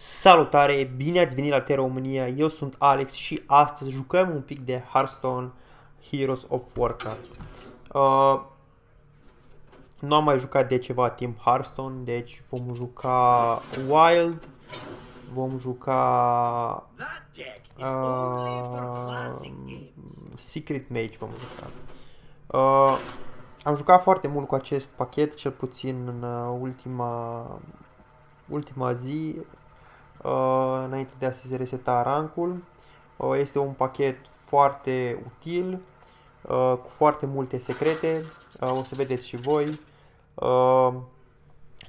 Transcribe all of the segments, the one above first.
Salutare, bine ați venit la Terra România, eu sunt Alex și astăzi jucăm un pic de Hearthstone Heroes of Warcraft. Uh, nu am mai jucat de ceva timp Hearthstone, deci vom juca Wild, vom juca uh, Secret Mage vom juca. Uh, am jucat foarte mult cu acest pachet, cel puțin în uh, ultima, ultima zi, uh, înainte de a se reseta rancul. Uh, este un pachet foarte util, uh, cu foarte multe secrete, uh, o să vedeți și voi. Uh,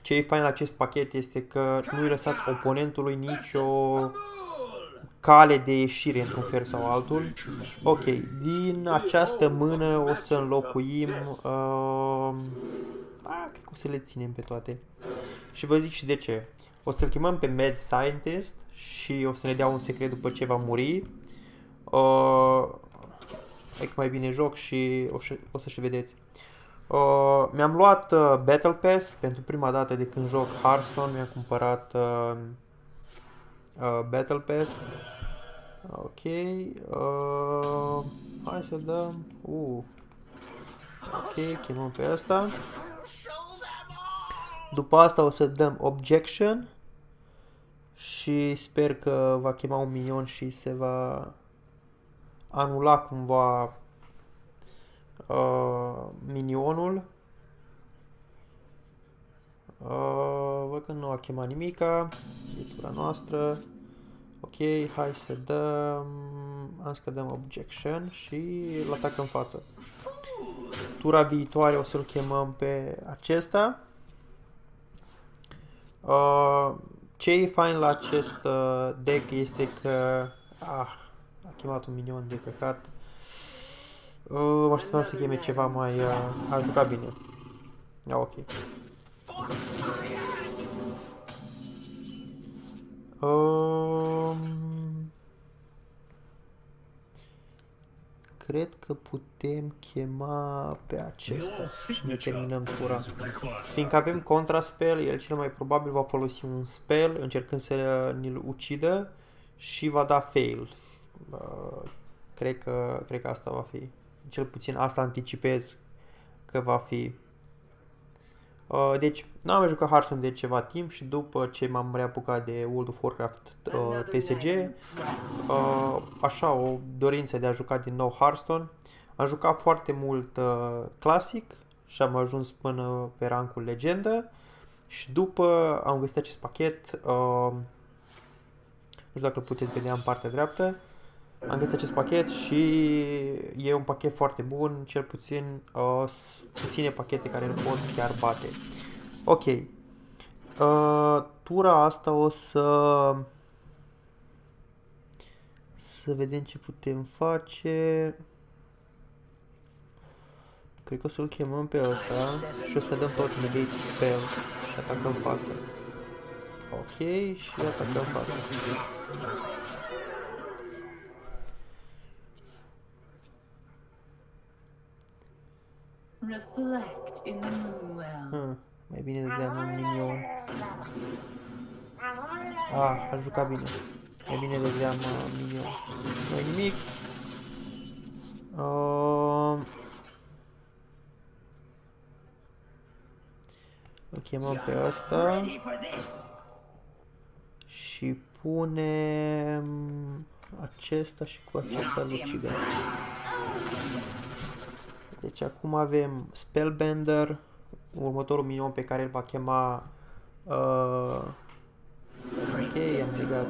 ce e fain la acest pachet este că nu îi lăsați oponentului nicio cale de ieșire într-un fel sau altul. Ok, din această mână o să înlocuim... Uh, a, cred că o să le ținem pe toate. Și vă zic și de ce. O să-l chemăm pe Mad Scientist și o să ne dea un secret după ce va muri. Uh, că mai bine joc și o, o să și vedeți. Uh, mi-am luat uh, Battle Pass pentru prima dată de când joc Hearthstone. Mi-am cumpărat uh, uh, Battle Pass. Ok. Uh, hai să dăm... Uh. Ok, chemăm pe asta. După asta o să dăm Objection. Și sper că va chema un minion și se va anula cumva uh, minionul. Uh, văd că nu a chemat nimica. E tura noastră. Ok, hai să dăm... Am să dăm objection și îl atacă în față. Tura viitoare o să-l chemăm pe acesta. Uh, ce e fain la acest uh, deck este că... Ah, a chemat un minion de căcat. Uh, mă așteptam să cheme ceva mai... Uh, a jucat bine. Ah, ok. Um, cred că putem chema pe acesta și ne terminăm tura. Fiindcă avem contraspell, el cel mai probabil va folosi un spell încercând să ne-l ucidă și va da fail. Uh, cred, că, cred că asta va fi. Cel puțin asta anticipez că va fi. Uh, deci, nu am jucat Hearthstone de ceva timp și după ce m-am reapucat de World of Warcraft uh, TSG, uh, așa, o dorință de a juca din nou Hearthstone. Am jucat foarte mult uh, clasic și am ajuns până pe rancul legendă și după am găsit acest pachet, uh, nu știu dacă îl puteți vedea în partea dreaptă, am găsit acest pachet și e un pachet foarte bun, cel puțin uh, puține pachete care îl pot chiar bate. Ok. Uh, tura asta o să să vedem ce putem face. Cred că o să-l chemăm pe ăsta și o să dăm tot negate spell și atacăm față. Ok, și atacăm față. Reflect in the moonwell. Hmm, mai bine dădeam un minion. Ah, a jucat bine. Mai bine dădeam uh, minion. nu nimic. Uh, îl chemăm pe ăsta. Și punem acesta și cu acesta lucidă. Deci acum avem Spellbender, următorul minion pe care îl va chema... Uh, ok, am legat.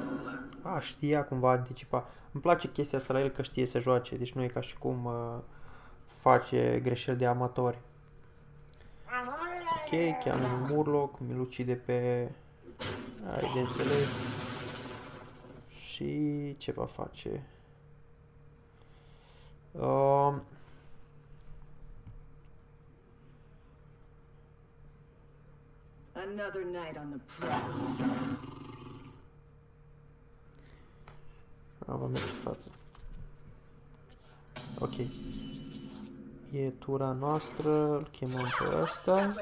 A, știa cumva anticipa. Îmi place chestia asta la el că știe să joace, deci nu e ca și cum uh, face greșeli de amatori. Ok, cheamă un Murloc, mi lucide pe... Ai de înțeles. Și ce va face? Uh, Another night on the prowl. Am merge față. Ok. E tura noastră, îl chemăm pe ăsta.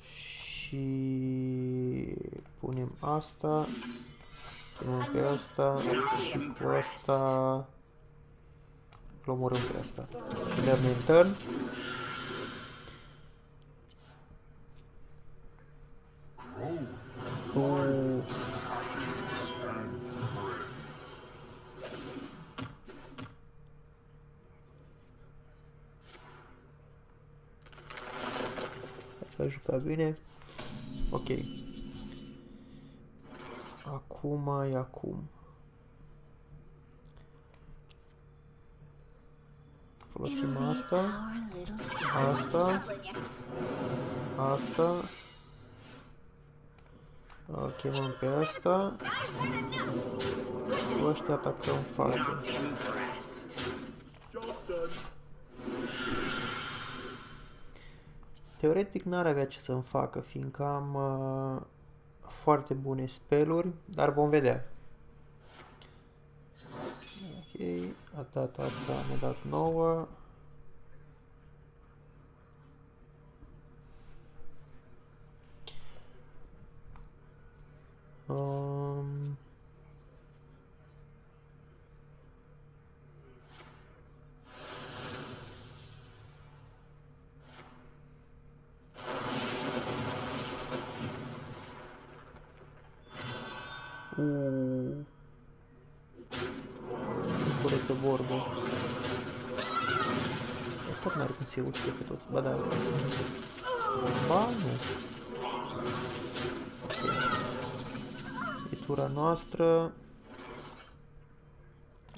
Și punem asta. Chemăm pe asta. Și cu asta... Îl omorâm pe asta. Și dăm în turn. Uh. A jucat bine. Ok. Acum e acum. Folosim asta. Asta. Asta. O chemăm pe asta. Cu ăștia atacăm față. Teoretic n-ar avea ce să-mi facă, fiindcă am uh, foarte bune speluri, dar vom vedea. Ok, a dat asta, mi-a dat 9. Um, Uuu. Corectă vorbă. Tot n-are cum să-i ucide pe toți. Ba da. Ba nu. E tura noastră.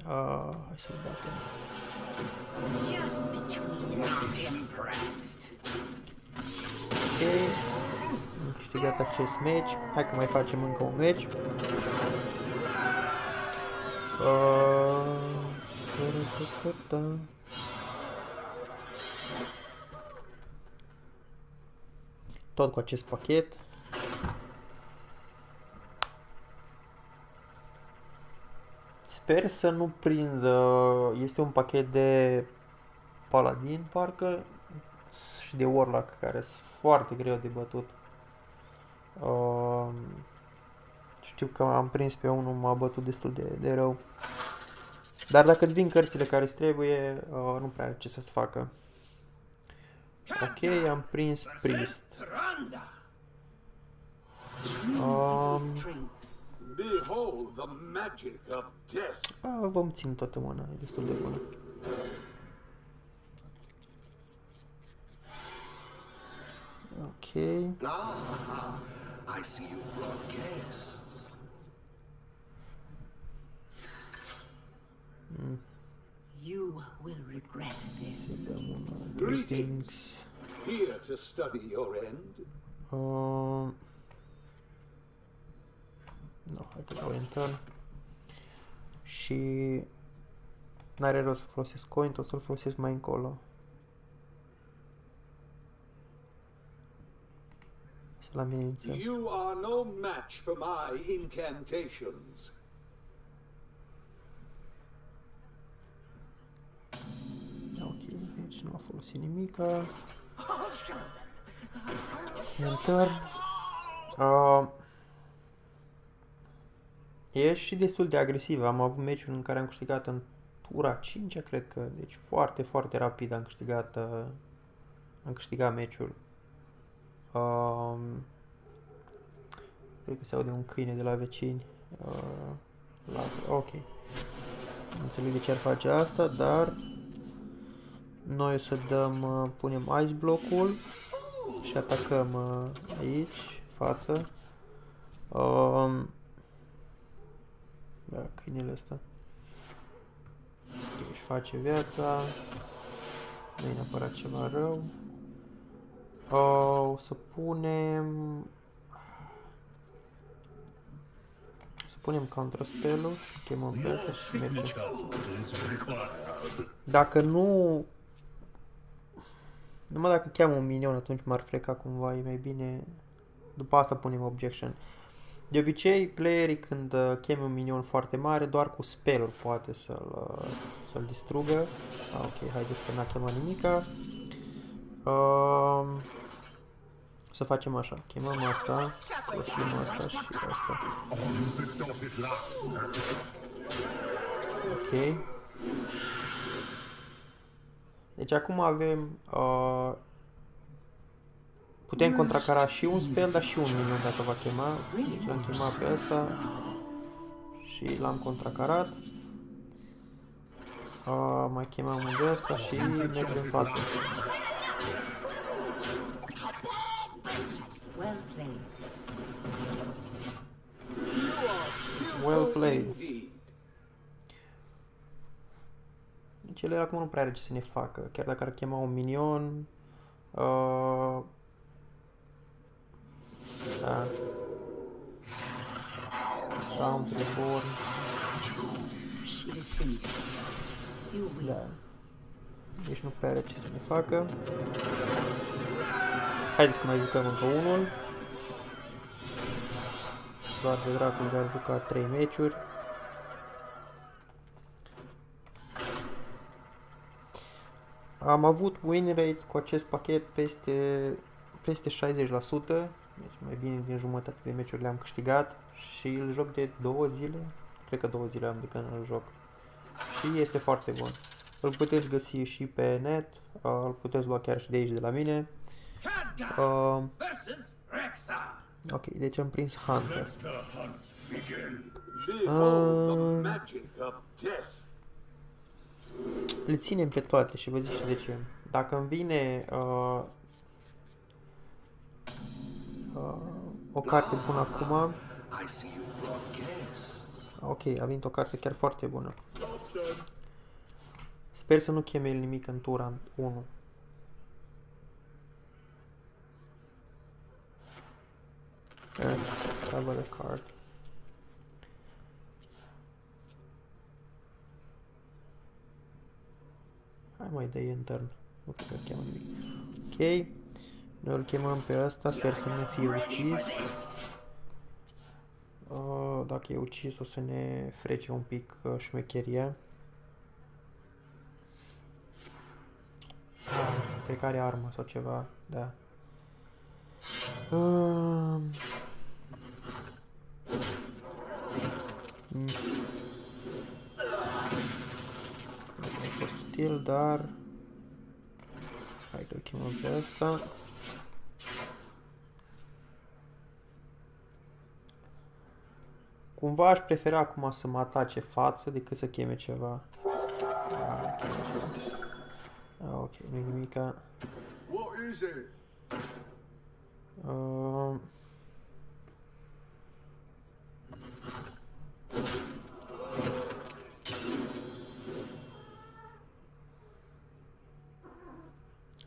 Ah, hai să-l batem. Ok. Am câștigat acest match. Hai că mai facem încă un match. Uh, Tot cu acest pachet. Sper să nu prindă... Este un pachet de Paladin, parcă, și de Warlock, care sunt foarte greu de bătut. Uh, știu că am prins pe unul, m-a bătut destul de, de rău. Dar dacă îți vin cărțile care îți trebuie, uh, nu prea are ce să-ți facă. Ok, am prins Priest. Um, Behold the magic of death. a, vom țin toată mâna, e destul de bună. Ok. Ah, I see you've brought guests. You will regret this. Greetings. Here to study your end. Um, nu, hai că dau enter. Și n-are rost să folosesc coin, o să-l folosesc mai încolo. Să-l amenințăm. You are no match for my incantations. Ok, deci nu a folosit nimica. Enter. Uh, e și destul de agresiv. Am avut meciuri în care am câștigat în tura 5 cred că. Deci foarte, foarte rapid am câștigat uh, am câștigat meciul. Uh, cred că se aude un câine de la vecini. Uh, la, ok. Nu înțeleg de ce ar face asta, dar noi o să dăm, uh, punem ice block-ul și atacăm uh, aici, față. Um, da, câinele ăsta. Își face viața. Nu e neapărat ceva rău. Uh, o să punem... O să punem counterspell-ul, chemăm pe asta și mergem. Dacă nu... Numai dacă cheamă un minion, atunci m-ar freca cumva, e mai bine... După asta punem objection. De obicei, playerii când uh, cheme un minion foarte mare, doar cu spell poate să-l uh, să distrugă. Ah, ok, haideți că n-a chemat nimica. Uh, să facem așa. Chemăm asta, folosim asta și asta. Ok. Deci acum avem... Uh, putem contracara și un spell, dar și un minion dacă va chema. Deci l-am chemat pe asta și l-am contracarat. Uh, mai chemăm un de asta și mergem în față. Well played. Well played. Indeed. Deci el acum nu prea are ce să ne facă. Chiar dacă ar chema un minion... Uh, da. Sound Reborn. It is finished. You win. Da. Deci nu prea are ce să ne facă. Haideți că mai jucăm încă unul. Doar de dracul de a juca 3 meciuri. Am avut win rate cu acest pachet peste, peste 60%, deci mai bine din jumătate de meciuri le-am câștigat și îl joc de două zile, cred că două zile am de când îl joc. Și este foarte bun. Îl puteți găsi și pe net, uh, îl puteți lua chiar și de aici de la mine. Uh, versus Rexa. ok, deci am prins Hunter. Behold Um, the magic of death. Le ținem pe toate și vă zic și de ce. Dacă îmi vine uh, uh, o carte bună acum, I see you brought guests. ok, a venit o carte chiar foarte bună. Sper să nu cheme el nimic în tura 1. Uh, discover a card. Hai mai dai în turn. Nu cred că cheamă nimic. Ok. Noi îl chemăm pe ăsta, sper să nu fie ucis. Uh, dacă e ucis o să ne frece un pic uh, șmecheria. Ah, cred că are armă sau ceva, da. Uh, mm. a fost util, dar... Hai că-l chemăm pe asta. Cumva aș prefera acum să mă atace față decât să cheme ceva. Ah, cheme ceva. Ah, ok, nu nimica. What is it? Uh,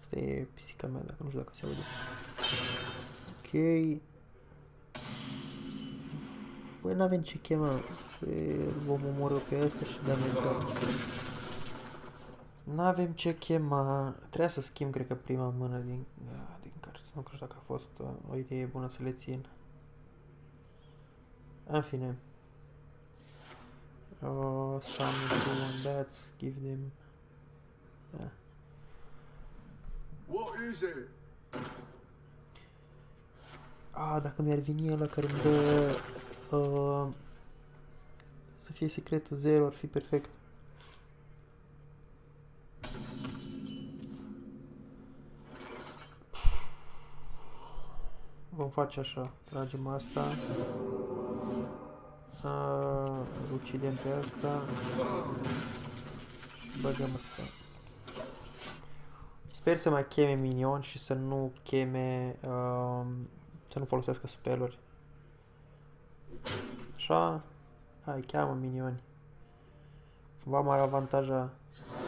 Asta e pisica mea, dacă nu știu dacă se aude. Ok. Băi, n-avem ce chema. Păi, îl vom omorâ pe ăsta și da mental. N-avem ce chema. Trebuia să schimb, cred că, prima mână din, ah, din cărți. Nu știu dacă a fost uh, o idee bună să le țin. În fine. Uh, some two on that, give them... Yeah. What is it? Ah, dacă mi-ar veni ăla care îmi dă... Uh, să fie secretul 0, ar fi perfect. Vom face așa, tragem asta. Uh, îl ucidem pe asta. Și băgăm asta. Sper să mai cheme minion și să nu cheme... Uh, să nu folosească speluri. Așa. Hai, cheamă minioni. Cumva mare avantaja...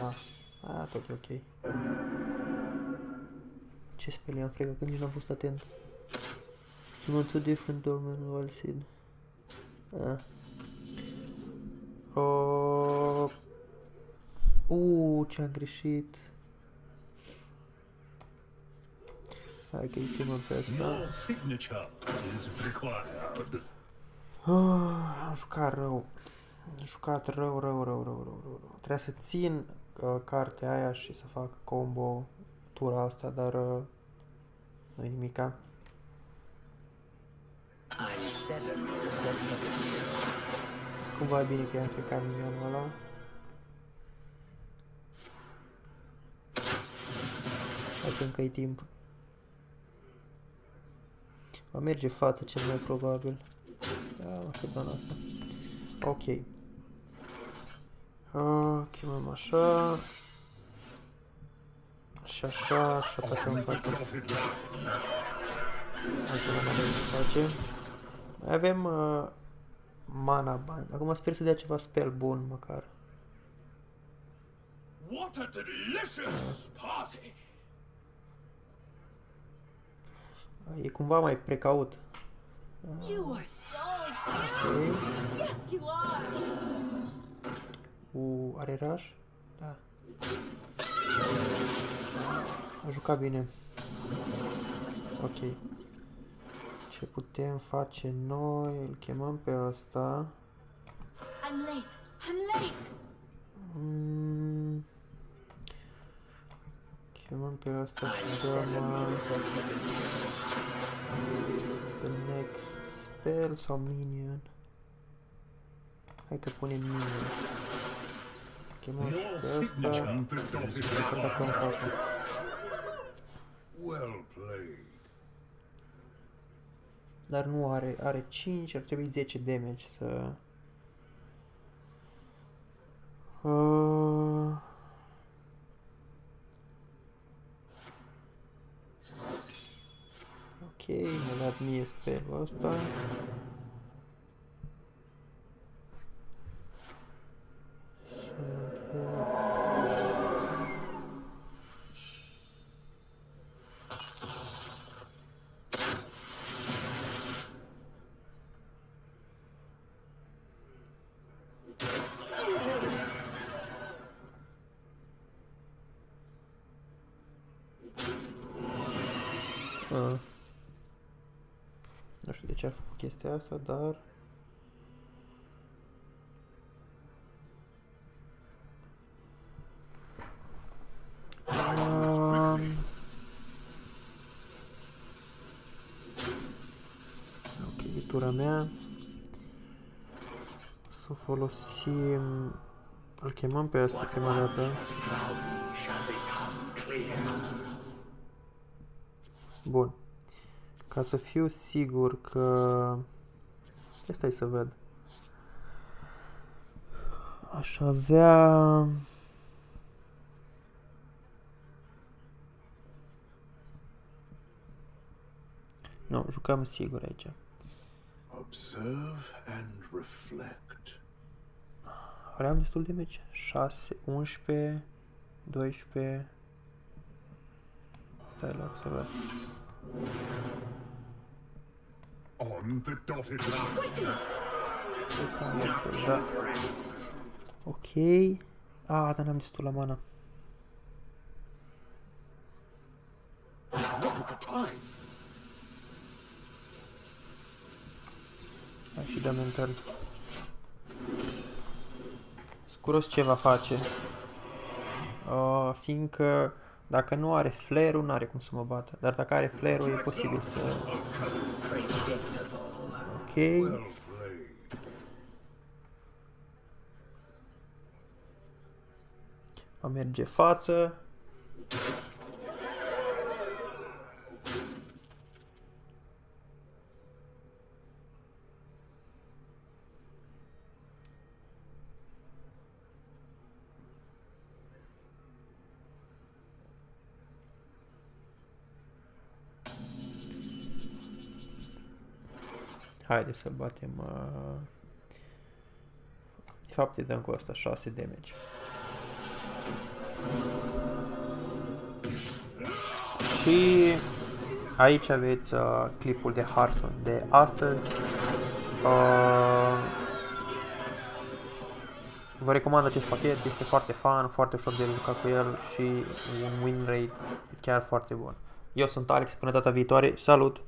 Ah, ah, tot e ok. Ce speli am frecat că nici n-am fost atent. Summon two different dormant wild seed. Ah. Oh. Uh, ce-am greșit. Hai că îi chemăm pe asta. Your signature is required. Ah, am jucat rău. Am jucat rău, rău, rău, rău, rău, rău. rău. Trebuia să țin uh, cartea aia și să fac combo tura asta, dar uh, nu nimica. I'm seven moves ahead. Cumva e bine că i-am frecat minionul ăla. Hai că încă e timp. Va merge față cel mai probabil. Da, mă așteptam la asta. Ok. Uh, chemăm așa. Și așa, și atacăm în față. Dotted line. Altceva n-avem ce face. Mai avem uh, mana bani. Acum sper să dea ceva spell bun măcar. What a delicious party! E cumva mai precaut. You are so Ok. cute. Yes, you are. U are rush? Da. A jucat bine. Ok. Ce putem face noi? Îl chemăm pe ăsta. I'm late. I'm late. Mm. Chemăm pe ăsta I'm și seven dăm uh, moves ahead. the next spell sau minion. Hai că punem minion. Chemăm și Your pe signature ăsta. on the dotted line. Atacăm fața. Well played. Dar nu are, are 5, ar trebui 10 damage să... Uh... Ok, mi-a dat mie spell-ul ăsta. Asta, dar... Um... Ok, e tura mea. Să o folosim... Îl chemăm pe asta prima dată. Shall become clear. Bun. Ca să fiu sigur că... Ia stai să văd. Aș avea... Nu, jucăm sigur aici. Observe and reflect. Oare am destul de meci? 6, 11, 12... Stai la să văd. On the dotted line. Cred că am destul, da. Ok. Ah, dar n-am destul la mana. What a time! Hai și dăm enter. Scuros ce va face. Uh, fiindcă dacă nu are flare-ul, nu are cum să mă bată. Dar dacă are flare-ul, e posibil să... Ok. Well played. Va merge față. Haide să batem... Uh... De fapt îi dăm cu asta 6 damage. Și aici aveți uh, clipul de Hearthstone de astăzi. Uh, vă recomand acest pachet, este foarte fun, foarte ușor de jucat cu el și un win rate chiar foarte bun. Eu sunt Alex, până data viitoare, salut!